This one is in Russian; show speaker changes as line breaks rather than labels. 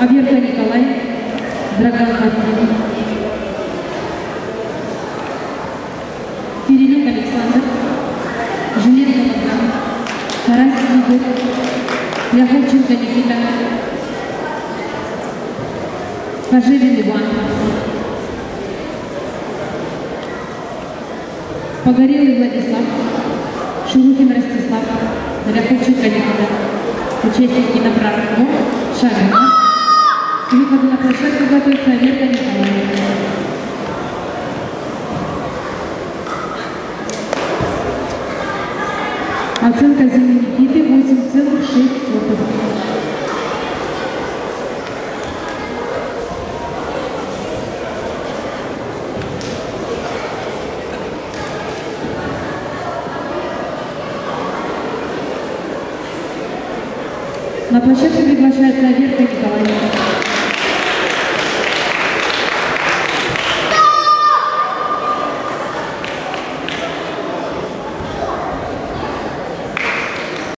Аверка Николай, Драган Мартин, Кириллюк Александр, Жиленко Богдан, Тарас Игорь, Яковченко Никита, Кожевин Иван, Погорелый Владислав, Шурухин Ростислав, Ляховченко Никита, но Шагина. К выходу на площадку готовится Аверка Николаевна. Оценка Зимы Никиты 8,6. На площадку приглашается